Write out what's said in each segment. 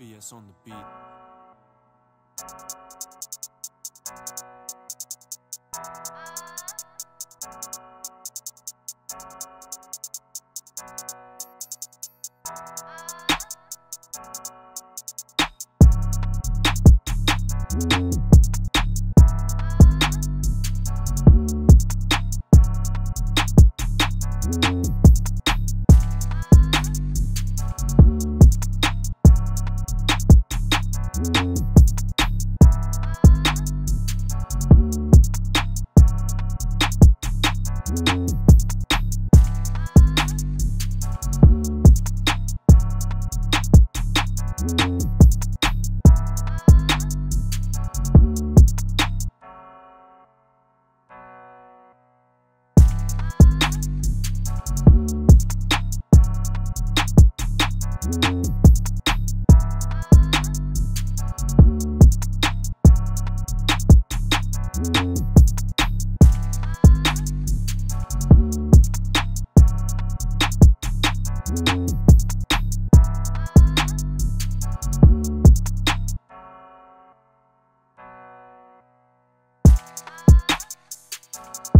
BS on the beat. Uh. you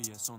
BS on